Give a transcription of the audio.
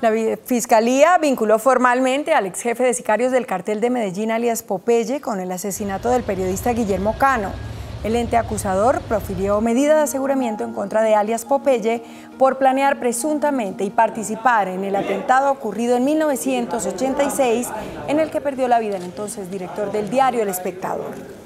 La Fiscalía vinculó formalmente al ex jefe de sicarios del cartel de Medellín, alias Popeye, con el asesinato del periodista Guillermo Cano. El ente acusador profirió medida de aseguramiento en contra de alias Popeye por planear presuntamente y participar en el atentado ocurrido en 1986 en el que perdió la vida el entonces director del diario El Espectador.